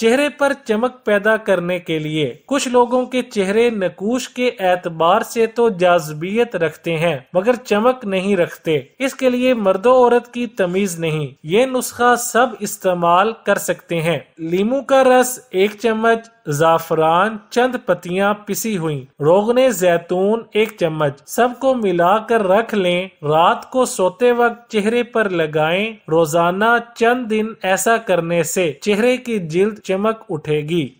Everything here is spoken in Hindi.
चेहरे पर चमक पैदा करने के लिए कुछ लोगों के चेहरे नकूश के एतबार से तो जाजबियत रखते हैं, मगर चमक नहीं रखते। इसके लिए मर्दो औरत की तमीज नहीं। ये नुस्खा सब इस्तेमाल कर सकते हैं। लीमू का रस एक चम्मच, जाफरान चंद पत्तियाँ पिसी हुई। रोगने जैतून एक चम्मच। सबको मिलाकर रख लें। रात को सोते वक्त चेहरे पर लगाएँ। रोज़ाना चंद दिन ऐसा करने से चेहरे की जिल्द चमक उठेगी।